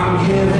I'm here.